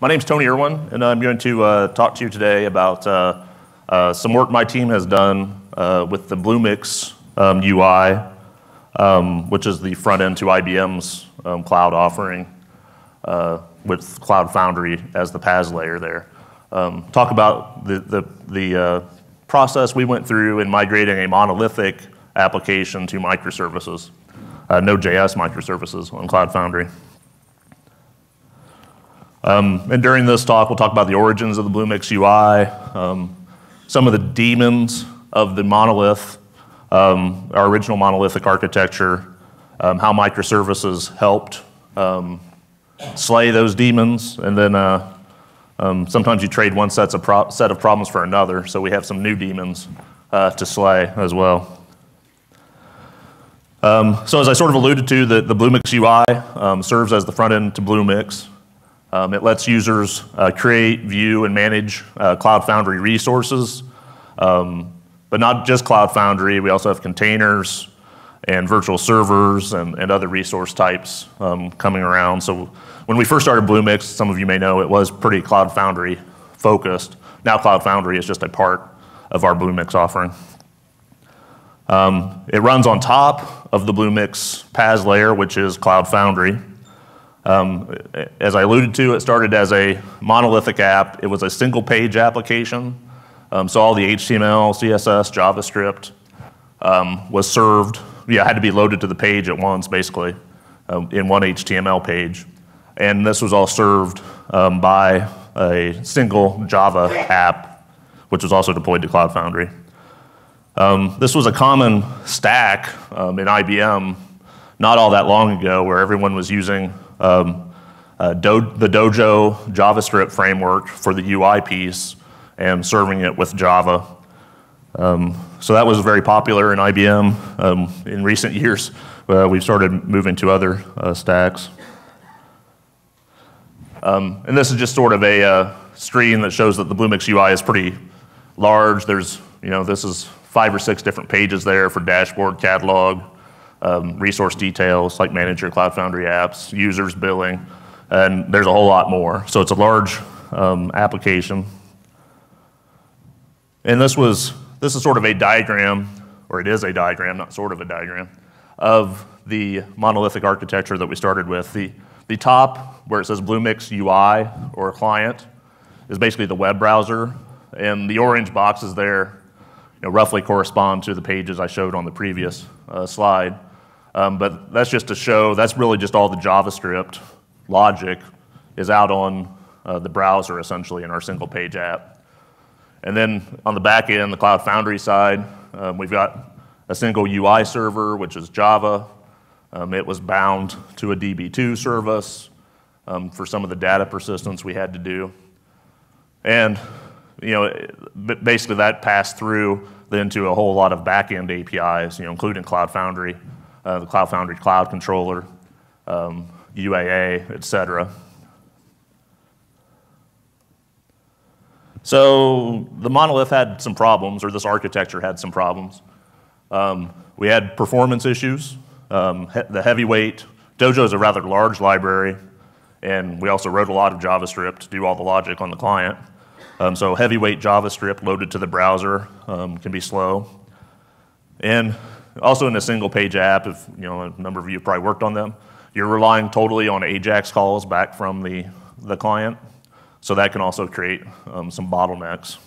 my name's Tony Erwin, and I'm going to uh, talk to you today about uh, uh, some work my team has done uh, with the Bluemix um, UI, um, which is the front end to IBM's um, cloud offering uh, with Cloud Foundry as the PaaS layer there. Um, talk about the, the, the uh, process we went through in migrating a monolithic application to microservices, Node.js microservices on Cloud Foundry. Um, and during this talk, we'll talk about the origins of the Bluemix UI, um, some of the demons of the monolith, um, our original monolithic architecture, um, how microservices helped um, slay those demons, and then uh, um, sometimes you trade one sets of set of problems for another, so we have some new demons uh, to slay as well. so as I sort of alluded to, the, the Bluemix UI serves as the front end to Bluemix. Um, it lets users uh, create, view, and manage uh, Cloud Foundry resources. Um, but not just Cloud Foundry, we also have containers and virtual servers and, and other resource types um, coming around. So when we first started Bluemix, some of you may know it was pretty Cloud Foundry focused. Now Cloud Foundry is just a part of our Bluemix offering. Um, it runs on top of the Bluemix PaaS layer, which is Cloud Foundry. Um, as I alluded to, it started as a monolithic app. It was a single page application. Um, so all the HTML, CSS, JavaScript um, was served, yeah, had to be loaded to the page at once, basically, um, in one HTML page. And this was all served um, by a single Java app, which was also deployed to Cloud Foundry. Um, this was a common stack in IBM not all that long ago where everyone was using um, uh, Do the Dojo JavaScript framework for the UI piece and serving it with Java. Um, so that was very popular in IBM. Um, in recent years, uh, we've started moving to other uh, stacks. Um, and this is just sort of a uh, screen that shows that the Bluemix UI is pretty large. There's, you know, this is five or six different pages there for dashboard, catalog, um, resource details like manager, Cloud Foundry apps, users, billing, and there's a whole lot more. So it's a large um, application. And this was this is sort of a diagram, or it is a diagram, not sort of a diagram, of the monolithic architecture that we started with. The, the top, where it says Bluemix UI or client, is basically the web browser, and the orange boxes there you know, roughly correspond to the pages I showed on the previous uh, slide. Um, but that's just to show, that's really just all the JavaScript logic is out on uh, the browser essentially in our single page app. And then on the back end, the Cloud Foundry side, um, we've got a single UI server, which is Java. Um, it was bound to a DB2 service um, for some of the data persistence we had to do. And you know, basically that passed through then to a whole lot of back-end APIs, you know, including Cloud Foundry uh, the Cloud Foundry Cloud Controller, um, UAA, et cetera. So the monolith had some problems, or this architecture had some problems. Um, we had performance issues. Um, he the heavyweight, Dojo is a rather large library, and we also wrote a lot of JavaScript to do all the logic on the client. Um, so heavyweight JavaScript loaded to the browser um, can be slow. And also in a single page app, if you know a number of you have probably worked on them, you're relying totally on AJAX calls back from the, the client. So that can also create um, some bottlenecks.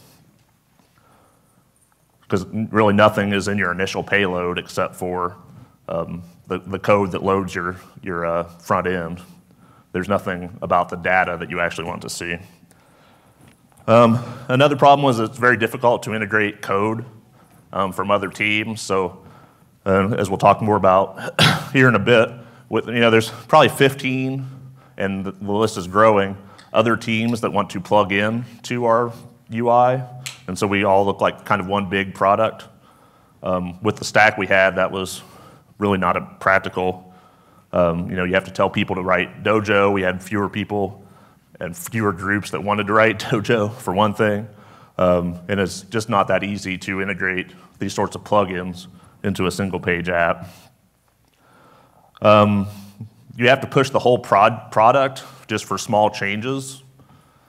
Because really nothing is in your initial payload except for um, the, the code that loads your, your uh, front end. There's nothing about the data that you actually want to see. Um, another problem was it's very difficult to integrate code um, from other teams. So as we'll talk more about here in a bit. With, you know, there's probably 15, and the list is growing, other teams that want to plug in to our UI, and so we all look like kind of one big product. Um, with the stack we had, that was really not a practical. Um, you know, you have to tell people to write Dojo. We had fewer people and fewer groups that wanted to write Dojo, for one thing. Um, and it's just not that easy to integrate these sorts of plugins into a single page app. Um, you have to push the whole prod product just for small changes.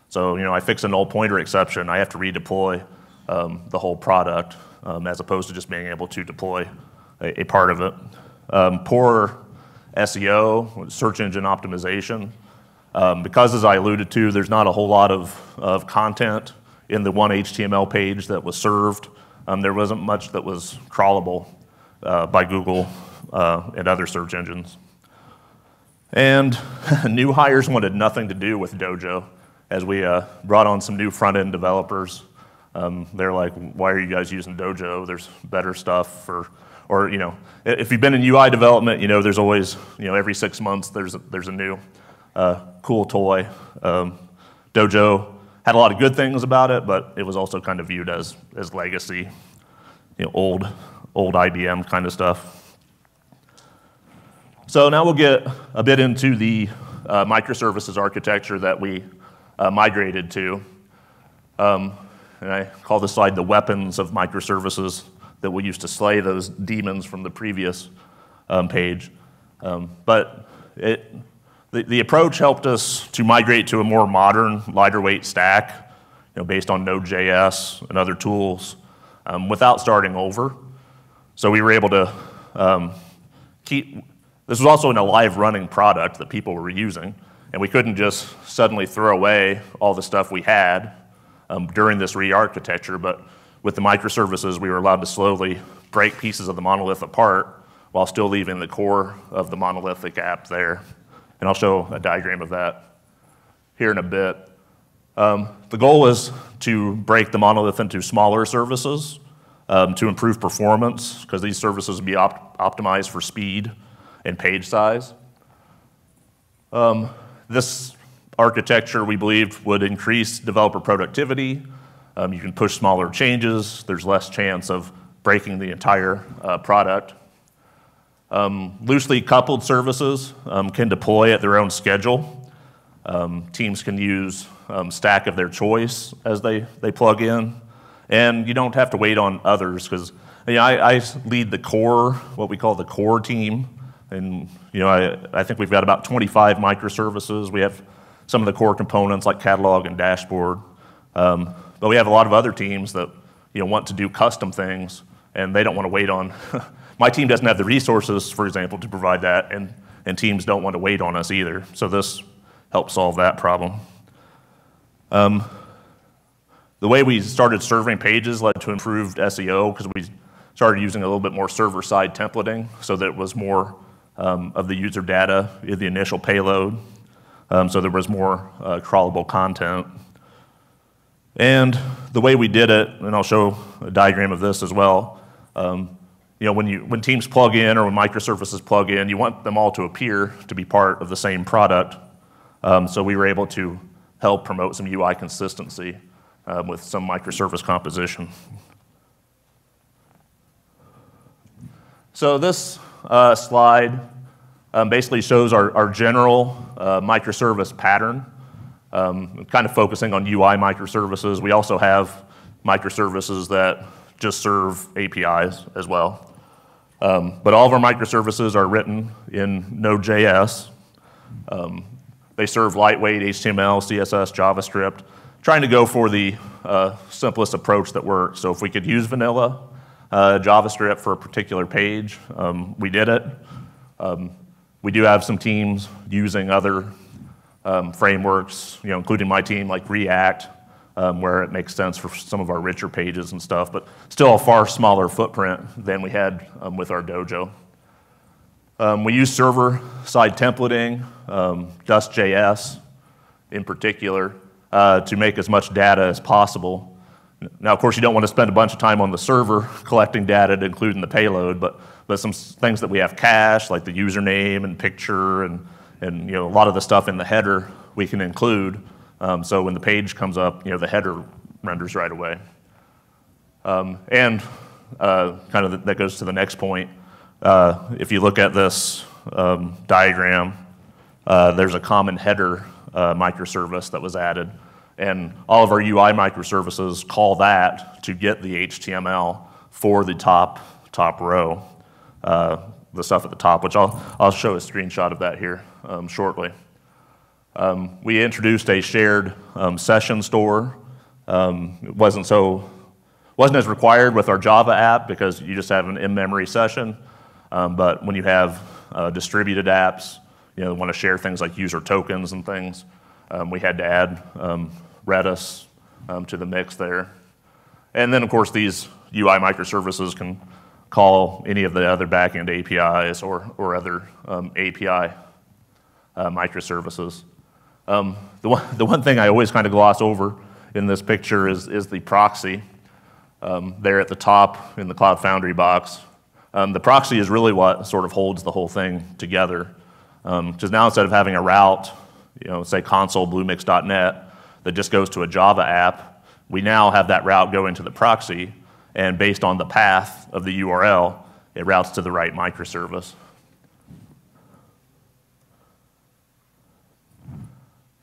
So you know, I fix a null pointer exception, I have to redeploy um, the whole product um, as opposed to just being able to deploy a, a part of it. Um, poor SEO, search engine optimization. Um, because as I alluded to, there's not a whole lot of, of content in the one HTML page that was served. Um, there wasn't much that was crawlable uh, by Google uh, and other search engines. And new hires wanted nothing to do with Dojo as we uh, brought on some new front end developers. Um, they're like, why are you guys using Dojo? There's better stuff for, or, you know, if you've been in UI development, you know, there's always, you know, every six months there's a, there's a new uh, cool toy. Um, Dojo had a lot of good things about it, but it was also kind of viewed as, as legacy, you know, old, old IBM kind of stuff. So now we'll get a bit into the uh, microservices architecture that we uh, migrated to. Um, and I call this slide the weapons of microservices that we used to slay those demons from the previous um, page. Um, but it, the, the approach helped us to migrate to a more modern, lighter weight stack you know, based on Node.js and other tools um, without starting over. So we were able to um, keep, this was also in a live running product that people were using, and we couldn't just suddenly throw away all the stuff we had um, during this re-architecture, but with the microservices, we were allowed to slowly break pieces of the monolith apart while still leaving the core of the monolithic app there. And I'll show a diagram of that here in a bit. Um, the goal is to break the monolith into smaller services um, to improve performance, because these services would be op optimized for speed and page size. Um, this architecture, we believed, would increase developer productivity. Um, you can push smaller changes. There's less chance of breaking the entire uh, product. Um, loosely coupled services um, can deploy at their own schedule. Um, teams can use um, stack of their choice as they, they plug in. And you don't have to wait on others because you know, I, I lead the core, what we call the core team. And you know, I, I think we've got about 25 microservices. We have some of the core components like catalog and dashboard. Um, but we have a lot of other teams that you know, want to do custom things and they don't want to wait on. my team doesn't have the resources, for example, to provide that, and, and teams don't want to wait on us either. So this helps solve that problem. Um, the way we started serving pages led to improved SEO because we started using a little bit more server-side templating so that it was more um, of the user data in the initial payload. Um, so there was more uh, crawlable content. And the way we did it, and I'll show a diagram of this as well, um, you know, when, you, when teams plug in or when microservices plug in, you want them all to appear to be part of the same product. Um, so we were able to help promote some UI consistency um, with some microservice composition. So this uh, slide um, basically shows our, our general uh, microservice pattern, um, kind of focusing on UI microservices. We also have microservices that just serve APIs as well. Um, but all of our microservices are written in Node.js. Um, they serve lightweight HTML, CSS, JavaScript, trying to go for the uh, simplest approach that works. So if we could use vanilla uh, JavaScript for a particular page, um, we did it. Um, we do have some teams using other um, frameworks, you know, including my team like React, um, where it makes sense for some of our richer pages and stuff, but still a far smaller footprint than we had um, with our dojo. Um, we use server-side templating, Dust.js in particular, uh, to make as much data as possible. Now, of course, you don't want to spend a bunch of time on the server collecting data to include in the payload, but, but some things that we have cached, like the username and picture and, and you know, a lot of the stuff in the header we can include. Um, so when the page comes up, you know, the header renders right away. Um, and uh, kind of that goes to the next point. Uh, if you look at this um, diagram, uh, there's a common header uh, microservice that was added. And all of our UI microservices call that to get the HTML for the top, top row, uh, the stuff at the top, which I'll, I'll show a screenshot of that here um, shortly. Um, we introduced a shared um, session store. Um, it wasn't so wasn't as required with our Java app because you just have an in-memory session. Um, but when you have uh, distributed apps, you know, want to share things like user tokens and things, um, we had to add um, Redis to the mix there. And then, of course, these UI microservices can call any of the other backend APIs or, or other API uh, microservices. Um, the, one, the one thing I always kind of gloss over in this picture is, is the proxy um, there at the top in the Cloud Foundry box. Um, the proxy is really what sort of holds the whole thing together. Because um, now instead of having a route, you know, say console bluemix.net that just goes to a Java app, we now have that route go into the proxy, and based on the path of the URL, it routes to the right microservice.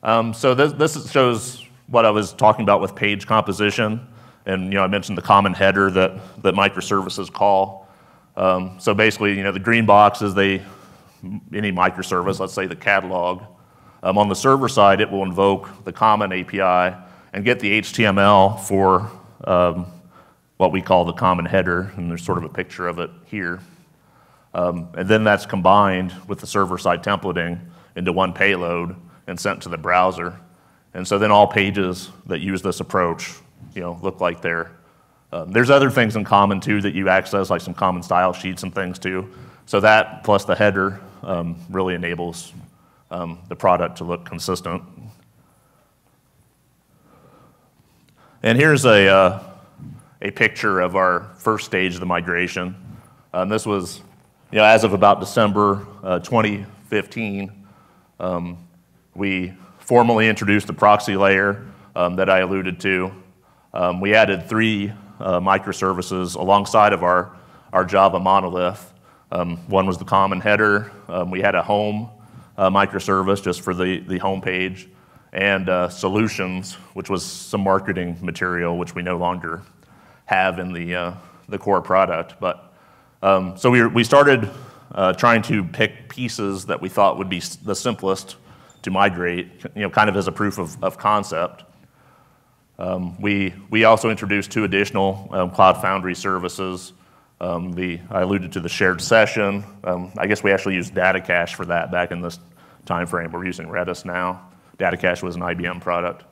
Um, so this, this shows what I was talking about with page composition. And you know, I mentioned the common header that, that microservices call. Um, so basically, you know, the green box is the, any microservice, let's say the catalog. Um, on the server side, it will invoke the common API and get the HTML for um, what we call the common header, and there's sort of a picture of it here. Um, and then that's combined with the server-side templating into one payload, and sent to the browser. And so then all pages that use this approach, you know, look like they're. Um, there's other things in common too that you access, like some common style sheets and things too. So that plus the header um, really enables um, the product to look consistent. And here's a, uh, a picture of our first stage of the migration. Um, this was, you know, as of about December uh, 2015. Um, we formally introduced the proxy layer um, that I alluded to. Um, we added three uh, microservices alongside of our, our Java monolith. Um, one was the common header. Um, we had a home uh, microservice just for the, the home page, and uh, solutions, which was some marketing material, which we no longer have in the, uh, the core product. But um, so we, we started uh, trying to pick pieces that we thought would be the simplest to migrate, you know, kind of as a proof of, of concept. Um, we, we also introduced two additional um, Cloud Foundry services. Um, the, I alluded to the shared session. Um, I guess we actually used Data Cache for that back in this time frame. We're using Redis now. Data Cache was an IBM product.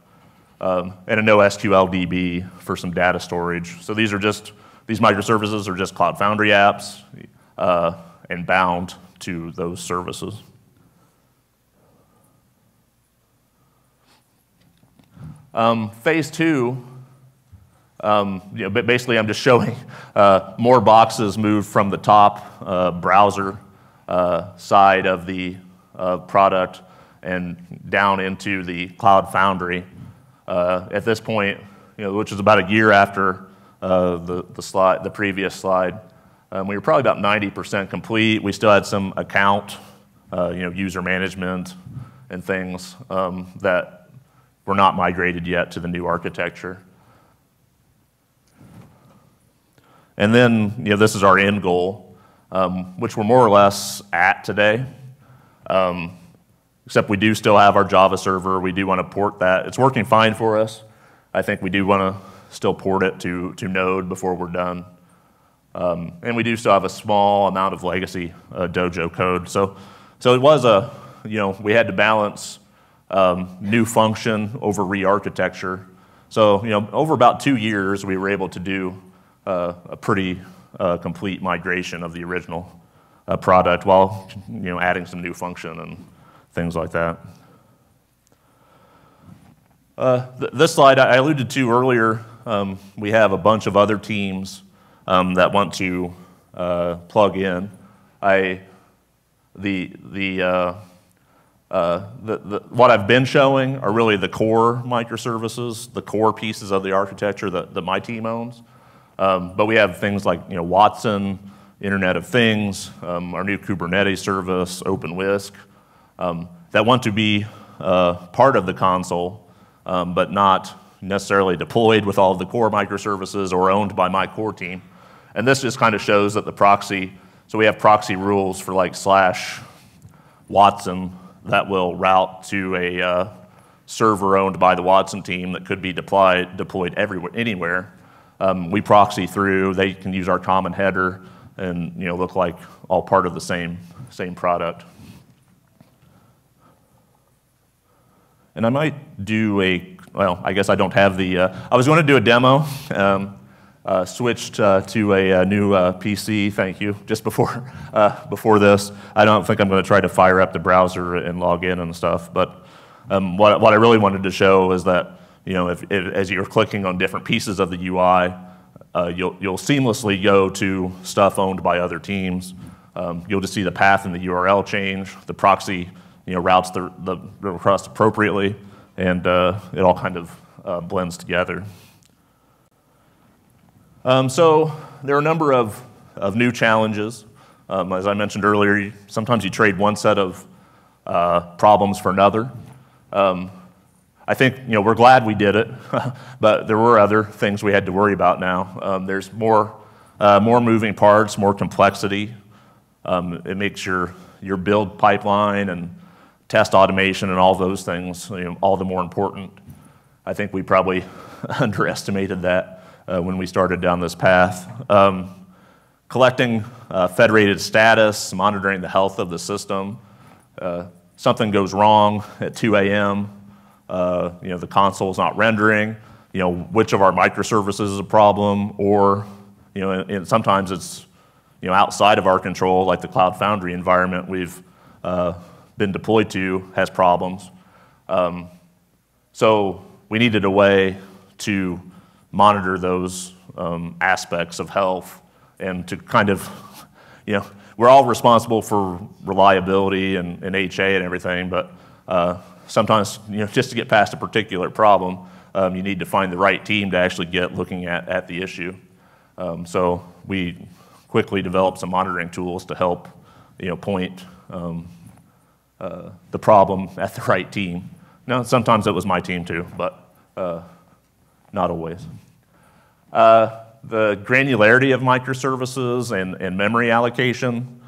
Um, and a NoSQL DB for some data storage. So these are just, these microservices are just Cloud Foundry apps uh, and bound to those services. Um, phase two, um, you know, basically I'm just showing uh, more boxes moved from the top uh, browser uh, side of the uh, product and down into the Cloud Foundry. Uh, at this point, you know, which is about a year after uh, the, the, slide, the previous slide, um, we were probably about 90% complete. We still had some account, you know, user management and things um, that we're not migrated yet to the new architecture. And then, you know, this is our end goal, um, which we're more or less at today. Um, except we do still have our Java server. We do want to port that. It's working fine for us. I think we do want to still port it to, to Node before we're done. Um, and we do still have a small amount of legacy uh, Dojo code. So, so it was a, you know, we had to balance um, new function over re-architecture. So, you know, over about two years, we were able to do a pretty uh, complete migration of the original uh, product while, you know, adding some new function and things like that. Uh, th this slide I alluded to earlier. Um, we have a bunch of other teams um, that want to uh, plug in. I, the, the uh, uh, the, the, what I've been showing are really the core microservices, the core pieces of the architecture that, that my team owns. Um, but we have things like you know, Watson, Internet of Things, um, our new Kubernetes service, OpenWhisk, um, that want to be uh, part of the console, um, but not necessarily deployed with all of the core microservices or owned by my core team. And this just kind of shows that the proxy, so we have proxy rules for like slash Watson, that will route to a uh, server owned by the Watson team that could be deployed, deployed everywhere, anywhere. Um, we proxy through, they can use our common header and you know, look like all part of the same, same product. And I might do a, well, I guess I don't have the, uh, I was going to do a demo. Um, uh, switched uh, to a, a new uh, PC, thank you, just before, uh, before this. I don't think I'm going to try to fire up the browser and log in and stuff, but um, what, what I really wanted to show is that you know, if, if, as you're clicking on different pieces of the UI, uh, you'll, you'll seamlessly go to stuff owned by other teams. Um, you'll just see the path and the URL change. The proxy you know, routes the, the request appropriately, and uh, it all kind of blends together. Um, so there are a number of, of new challenges. Um, as I mentioned earlier, sometimes you trade one set of uh, problems for another. Um, I think you know we're glad we did it, but there were other things we had to worry about now. Um, there's more, uh, more moving parts, more complexity. Um, it makes your, your build pipeline and test automation and all those things you know, all the more important. I think we probably underestimated that uh, when we started down this path. Um, collecting uh, federated status, monitoring the health of the system. Uh, something goes wrong at 2 a.m., uh, you know, the console is not rendering, you know, which of our microservices is a problem, or, you know, and, and sometimes it's, you know, outside of our control, like the Cloud Foundry environment we've uh, been deployed to has problems. Um, so we needed a way to monitor those um, aspects of health and to kind of, you know, we're all responsible for reliability and, and HA and everything, but uh, sometimes, you know, just to get past a particular problem, um, you need to find the right team to actually get looking at, at the issue. Um, so we quickly developed some monitoring tools to help, you know, point um, uh, the problem at the right team. Now, sometimes it was my team too, but uh, not always. Uh, the granularity of microservices and, and memory allocation.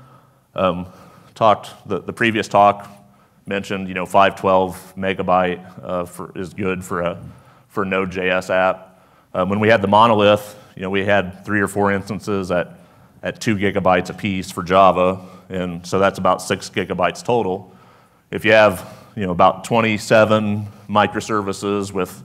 Um, talked, the, the previous talk mentioned, you know, 512 megabyte uh, for, is good for a for Node.js app. Um, when we had the monolith, you know, we had three or four instances at, at two gigabytes apiece for Java, and so that's about six gigabytes total. If you have, you know, about 27 microservices with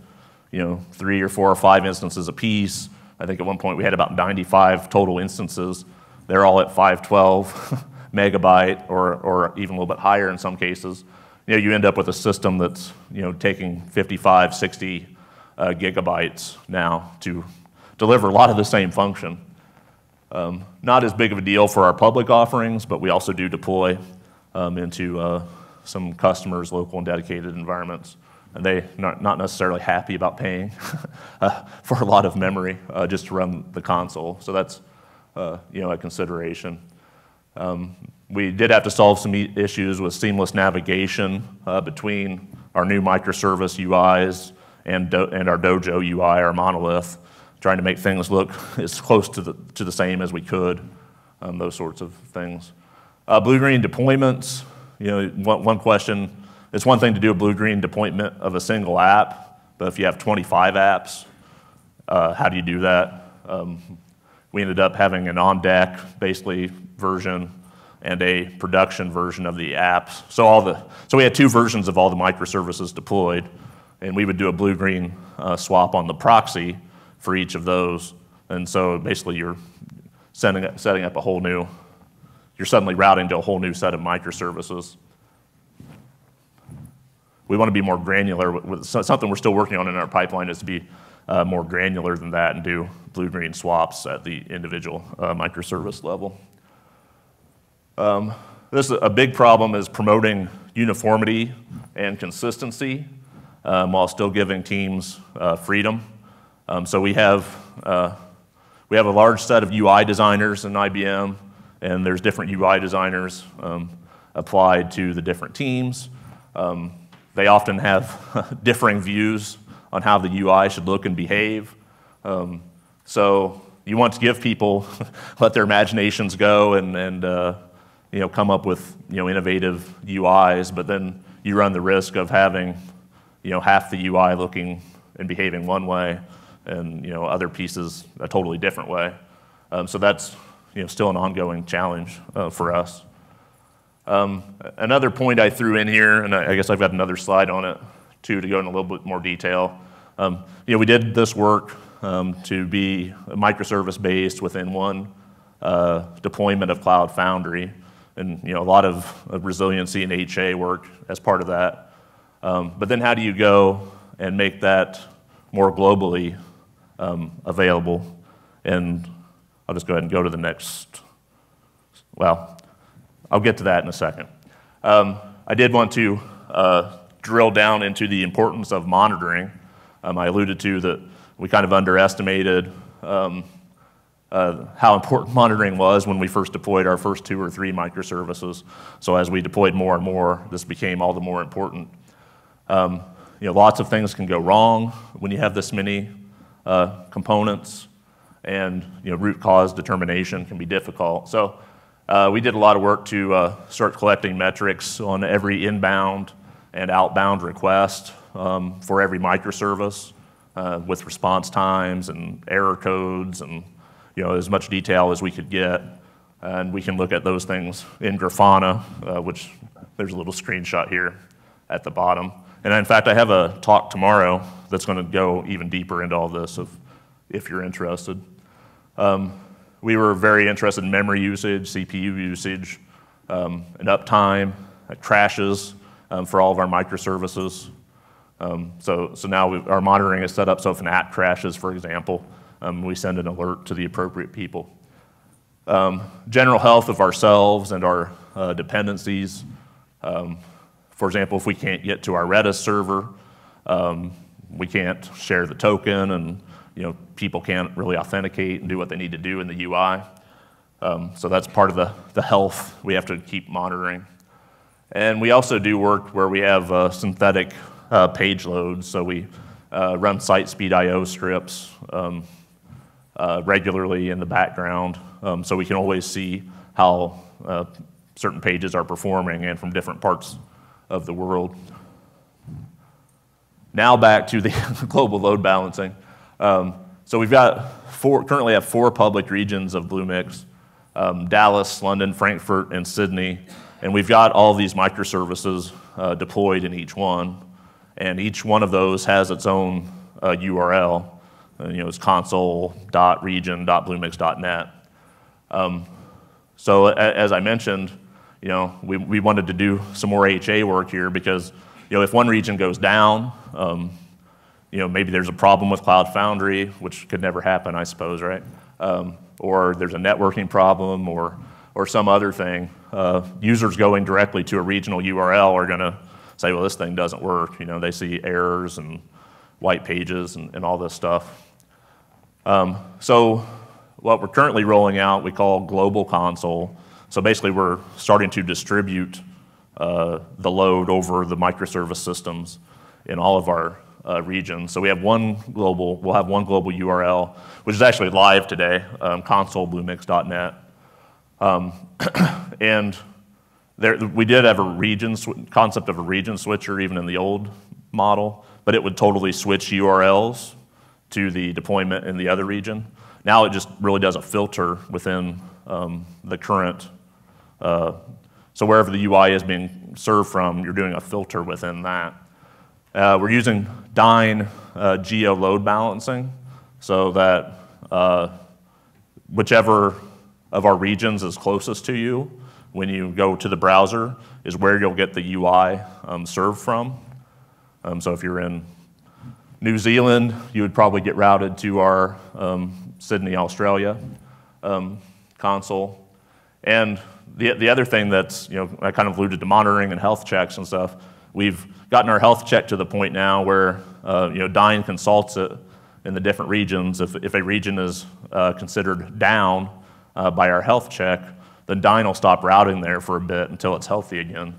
you know, three or four or five instances apiece. I think at one point we had about 95 total instances. They're all at 512 megabyte or, or even a little bit higher in some cases. You know, you end up with a system that's, you know, taking 55, 60 uh, gigabytes now to deliver a lot of the same function. Um, not as big of a deal for our public offerings, but we also do deploy um, into uh, some customers' local and dedicated environments and they not, not necessarily happy about paying uh, for a lot of memory uh, just to run the console. So that's uh, you know a consideration. Um, we did have to solve some issues with seamless navigation uh, between our new microservice UIs and, and our Dojo UI, our monolith, trying to make things look as close to the, to the same as we could, um, those sorts of things. Uh, blue-green deployments, you know, one, one question it's one thing to do a blue-green deployment of a single app, but if you have 25 apps, uh, how do you do that? Um, we ended up having an on-deck, basically, version and a production version of the apps. So all the so we had two versions of all the microservices deployed, and we would do a blue-green uh, swap on the proxy for each of those. And so basically, you're sending, setting up a whole new. You're suddenly routing to a whole new set of microservices we want to be more granular. With, something we're still working on in our pipeline is to be uh, more granular than that and do blue-green swaps at the individual uh, microservice level. Um, this a big problem is promoting uniformity and consistency um, while still giving teams uh, freedom. Um, so we have uh, we have a large set of UI designers in IBM, and there's different UI designers um, applied to the different teams. Um, they often have differing views on how the UI should look and behave. Um, so you want to give people, let their imaginations go and, and uh, you know, come up with you know, innovative UIs, but then you run the risk of having you know, half the UI looking and behaving one way and you know, other pieces a totally different way. Um, so that's you know, still an ongoing challenge uh, for us. Um, another point I threw in here, and I, I, guess I've got another slide on it too to go in a little bit more detail. Um, you know, we did this work um, to be microservice based within one uh, deployment of Cloud Foundry, and you know, a lot of, of resiliency and HA work as part of that. Um, but then how do you go and make that more globally um, available? And I'll just go ahead and go to the next, well, I'll get to that in a second. Um, I did want to uh, drill down into the importance of monitoring. Um, I alluded to that we kind of underestimated um, uh, how important monitoring was when we first deployed our first two or three microservices. So as we deployed more and more, this became all the more important. Um, you know, lots of things can go wrong when you have this many uh, components, and you know, root cause determination can be difficult. So uh, we did a lot of work to uh, start collecting metrics on every inbound and outbound request um, for every microservice uh, with response times and error codes and you know, as much detail as we could get. And we can look at those things in Grafana, uh, which there's a little screenshot here at the bottom. And in fact, I have a talk tomorrow that's going to go even deeper into all this if, if you're interested. Um, we were very interested in memory usage, CPU usage, um, and uptime, uh, crashes um, for all of our microservices. Um, so, so now our monitoring is set up so if an app crashes, for example, um, we send an alert to the appropriate people. Um, general health of ourselves and our uh, dependencies. Um, for example, if we can't get to our Redis server, we can't share the token and you know, people can't really authenticate and do what they need to do in the UI. Um, so that's part of the, the health we have to keep monitoring. And we also do work where we have uh, synthetic uh, page loads. So we uh, run site speed IO scripts um, uh, regularly in the background. Um, so we can always see how uh, certain pages are performing and from different parts of the world. Now back to the global load balancing. Um, so we've got four, currently have four public regions of Bluemix, um, Dallas, London, Frankfurt, and Sydney. And we've got all these microservices uh, deployed in each one. And each one of those has its own uh, URL. Uh, you know, it's console.region.bluemix.net. Um, so as I mentioned, you know, we, we wanted to do some more HA work here because, you know, if one region goes down, um, you know, maybe there's a problem with Cloud Foundry, which could never happen, I suppose, right? Um, or there's a networking problem or, or some other thing. Uh, users going directly to a regional URL are going to say, well, this thing doesn't work. You know, they see errors and white pages and, and all this stuff. Um, so what we're currently rolling out, we call Global Console. So basically, we're starting to distribute uh, the load over the microservice systems in all of our uh, region. So we have one global, we'll have one global URL, which is actually live today, um, consolebluemix.net. Um, and there, we did have a region concept of a region switcher even in the old model, but it would totally switch URLs to the deployment in the other region. Now it just really does a filter within um, the current. Uh, so wherever the UI is being served from, you're doing a filter within that. Uh, we're using Dyn uh, geo load balancing so that uh, whichever of our regions is closest to you when you go to the browser is where you'll get the UI um, served from. Um, so if you're in New Zealand, you would probably get routed to our um, Sydney, Australia um, console. And the, the other thing that's, you know, I kind of alluded to monitoring and health checks and stuff, we've gotten our health check to the point now where uh, you know Dyn consults it in the different regions. If, if a region is uh, considered down uh, by our health check, then Dyn will stop routing there for a bit until it's healthy again.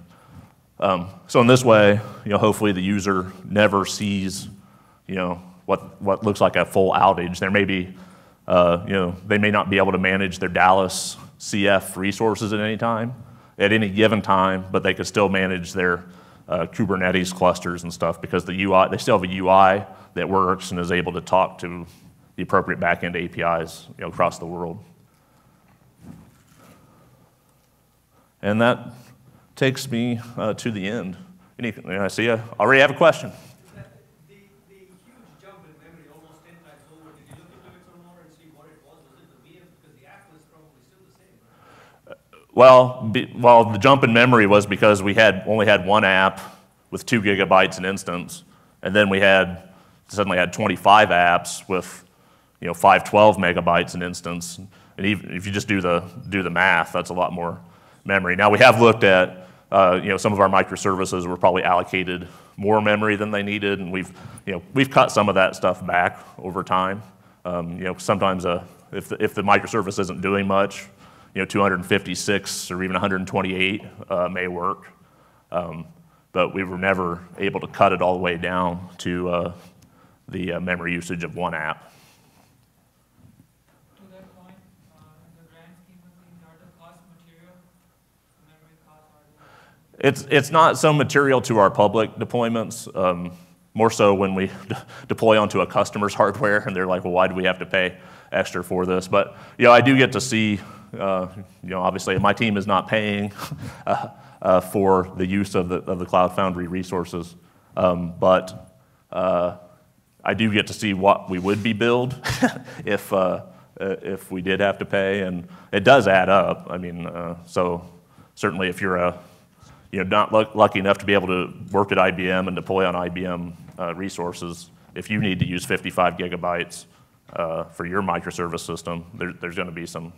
Um, so in this way, you know, hopefully the user never sees, you know, what, what looks like a full outage. There may be, uh, you know, they may not be able to manage their Dallas CF resources at any time, at any given time, but they could still manage their uh, Kubernetes clusters and stuff because the UI, they still have a UI that works and is able to talk to the appropriate backend APIs you know, across the world. And that takes me uh, to the end. Any, I see I already have a question. Well, be, well, the jump in memory was because we had only had one app with two gigabytes an instance, and then we had suddenly had 25 apps with you know 512 megabytes an instance. And even if you just do the do the math, that's a lot more memory. Now we have looked at uh, you know some of our microservices were probably allocated more memory than they needed, and we've you know we've cut some of that stuff back over time. Um, you know sometimes uh, if the, if the microservice isn't doing much, you know, 256 or even 128 uh, may work. Um, but we were never able to cut it all the way down to uh, the uh, memory usage of one app. To that point, uh, the grand scheme of things, are the cost material? Memory costs are It's, it's not so material to our public deployments. Um, more so when we deploy onto a customer's hardware and they're like, well, why do we have to pay extra for this? But you know, I do get to see uh, you know, obviously my team is not paying uh, uh, for the use of the, of the Cloud Foundry resources, um, but uh, I do get to see what we would be billed if, uh, if we did have to pay, and it does add up. I mean, so certainly if you're a, you know, not lucky enough to be able to work at IBM and deploy on IBM resources, if you need to use 55 gigabytes uh, for your microservice system, there, there's going to be some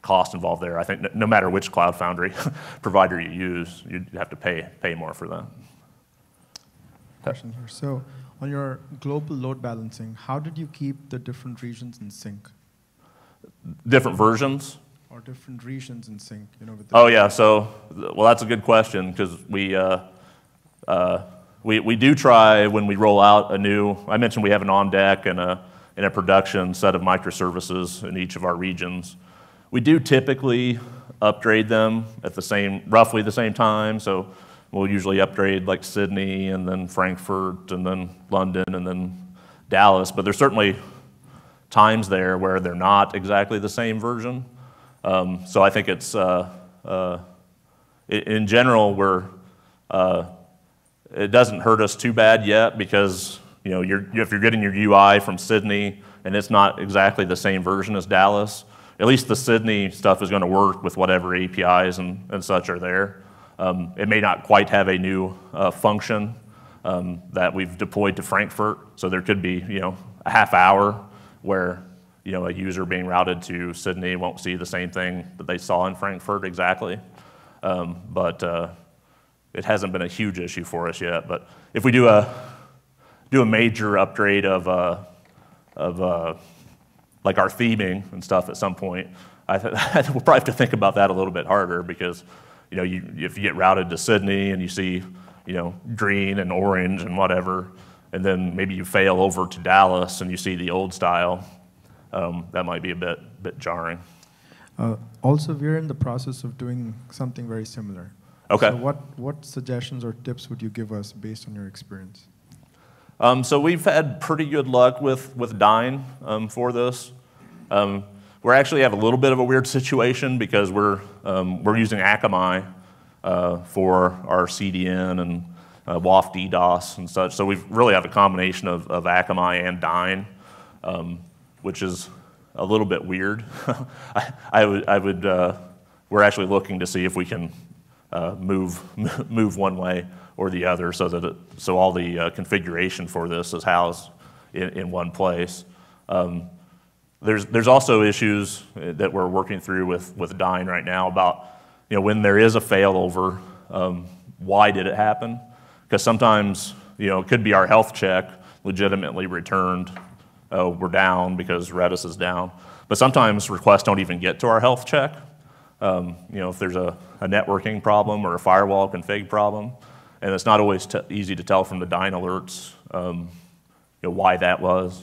cost involved there. I think no matter which Cloud Foundry provider you use, you'd have to pay, pay more for that. Question here. So on your global load balancing, how did you keep the different regions in sync? Different versions? Or different regions in sync, you know, oh yeah, so, well that's a good question because we, uh, uh, we, we do try when we roll out a new, I mentioned we have an on deck and a, and a production set of microservices in each of our regions. We do typically upgrade them at the same, roughly the same time. So we'll usually upgrade like Sydney and then Frankfurt and then London and then Dallas. But there's certainly times there where they're not exactly the same version. Um, so I think it's, uh, uh, in general, we're, uh, it doesn't hurt us too bad yet because you know, you're, if you're getting your UI from Sydney and it's not exactly the same version as Dallas, at least the Sydney stuff is going to work with whatever APIs and, and such are there. Um, it may not quite have a new uh, function um, that we've deployed to Frankfurt, so there could be you know a half hour where you know a user being routed to Sydney won't see the same thing that they saw in Frankfurt exactly. Um, but uh, it hasn't been a huge issue for us yet. But if we do a do a major upgrade of uh, of uh, like our theming and stuff at some point, I th- we'll probably have to think about that a little bit harder because, you know, you, if you get routed to Sydney and you see, you know, green and orange and whatever, and then maybe you fail over to Dallas and you see the old style, um, that might be a bit, bit jarring. Uh, also, we're in the process of doing something very similar. Okay. So what, what suggestions or tips would you give us based on your experience? Um, so we've had pretty good luck with, with Dyn um, for this. Um, we actually have a little bit of a weird situation because we're, um, we're using Akamai uh, for our CDN and uh, WAF DDoS and such. So we really have a combination of, of Akamai and Dyn, um, which is a little bit weird. I, I, would, I would uh, we're actually looking to see if we can uh, move, move one way or the other so that it, so all the uh, configuration for this is housed in, in one place. Um, there's, there's also issues that we're working through with, with Dyn right now about you know, when there is a failover, um, why did it happen? Because sometimes you know, it could be our health check legitimately returned, oh, we're down because Redis is down. But sometimes requests don't even get to our health check. Um, you know, if there's a, a networking problem or a firewall config problem, and it's not always easy to tell from the Dyn alerts um, you know, why that was.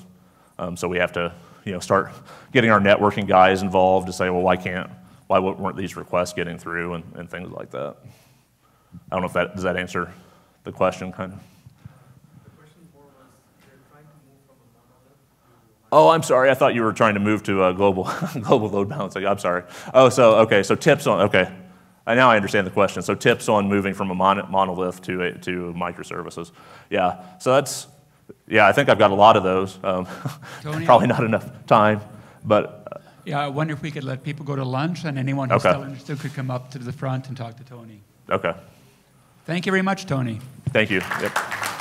Um, so we have to you know, start getting our networking guys involved to say, well, why can't why weren't these requests getting through and, and things like that. I don't know if that, does that answer the question kind of? Oh, I'm sorry. I thought you were trying to move to a global, global load balancing. I'm sorry. Oh, so, okay, so tips on, okay. Uh, Now I understand the question. So tips on moving from a mon- monolith to, a, to microservices. Yeah, so that's, yeah, I think I've got a lot of those. Um, Tony? Probably not enough time, but, uh, Yeah, I wonder if we could let people go to lunch, and anyone who's Okay. still interested could come up to the front and talk to Tony. okay. Thank you very much, Tony. Thank you. Yep.